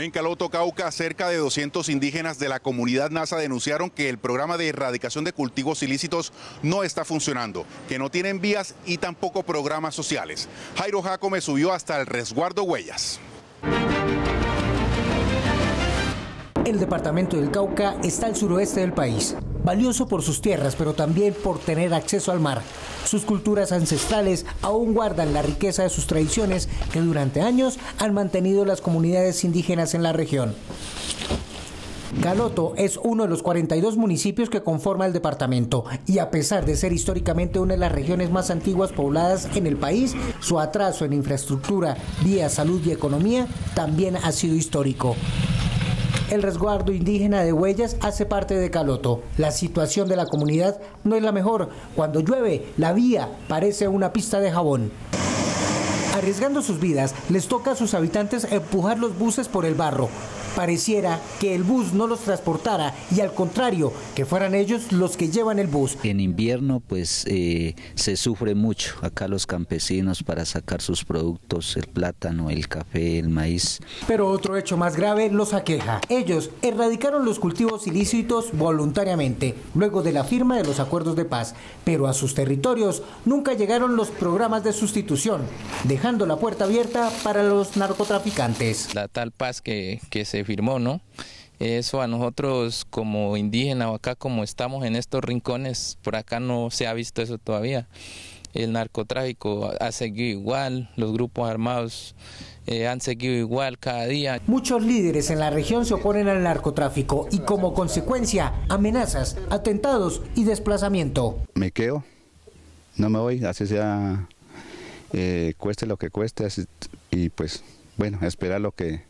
En Caloto, Cauca, cerca de 200 indígenas de la comunidad NASA denunciaron que el programa de erradicación de cultivos ilícitos no está funcionando, que no tienen vías y tampoco programas sociales. Jairo Jacome subió hasta el resguardo Huellas. El departamento del Cauca está al suroeste del país, valioso por sus tierras, pero también por tener acceso al mar. Sus culturas ancestrales aún guardan la riqueza de sus tradiciones que durante años han mantenido las comunidades indígenas en la región. Caloto es uno de los 42 municipios que conforma el departamento y a pesar de ser históricamente una de las regiones más antiguas pobladas en el país, su atraso en infraestructura, vía, salud y economía también ha sido histórico. El resguardo indígena de Huellas hace parte de Caloto. La situación de la comunidad no es la mejor. Cuando llueve, la vía parece una pista de jabón. Arriesgando sus vidas, les toca a sus habitantes empujar los buses por el barro. Pareciera que el bus no los transportara y al contrario, que fueran ellos los que llevan el bus. En invierno pues eh, se sufre mucho acá los campesinos para sacar sus productos, el plátano, el café, el maíz. Pero otro hecho más grave los aqueja. Ellos erradicaron los cultivos ilícitos voluntariamente, luego de la firma de los acuerdos de paz, pero a sus territorios nunca llegaron los programas de sustitución, dejando la puerta abierta para los narcotraficantes. La tal paz que, que se firmó, ¿no? Eso a nosotros como indígenas o acá como estamos en estos rincones, por acá no se ha visto eso todavía. El narcotráfico ha seguido igual, los grupos armados eh, han seguido igual cada día. Muchos líderes en la región se oponen al narcotráfico y como consecuencia amenazas, atentados y desplazamiento. Me quedo, no me voy, así sea, eh, cueste lo que cueste y pues bueno, esperar lo que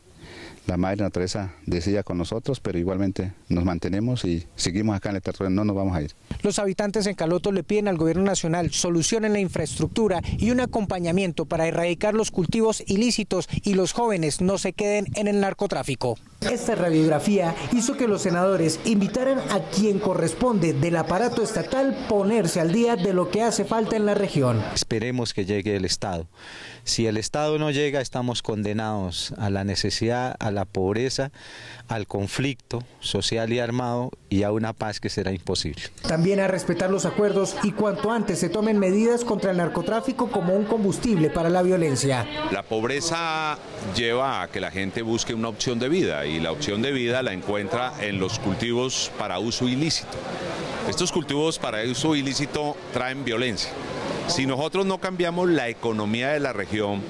la madre naturaleza decía con nosotros, pero igualmente nos mantenemos y seguimos acá en el territorio, no nos vamos a ir. Los habitantes en Caloto le piden al gobierno nacional solución en la infraestructura y un acompañamiento para erradicar los cultivos ilícitos y los jóvenes no se queden en el narcotráfico. Esta radiografía hizo que los senadores invitaran a quien corresponde del aparato estatal ponerse al día de lo que hace falta en la región. Esperemos que llegue el Estado. Si el Estado no llega, estamos condenados a la necesidad, a la pobreza, al conflicto social y armado y a una paz que será imposible. También a respetar los acuerdos y cuanto antes se tomen medidas contra el narcotráfico como un combustible para la violencia. La pobreza lleva a que la gente busque una opción de vida y la opción de vida la encuentra en los cultivos para uso ilícito. Estos cultivos para uso ilícito traen violencia. Si nosotros no cambiamos la economía de la región,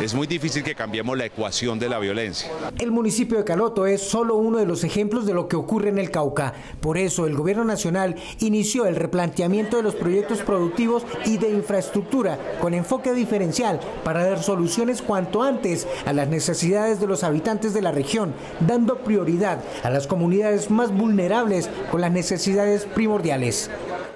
es muy difícil que cambiemos la ecuación de la violencia. El municipio de Caloto es solo uno de los ejemplos de lo que ocurre en el Cauca. Por eso el gobierno nacional inició el replanteamiento de los proyectos productivos y de infraestructura con enfoque diferencial para dar soluciones cuanto antes a las necesidades de los habitantes de la región, dando prioridad a las comunidades más vulnerables con las necesidades primordiales.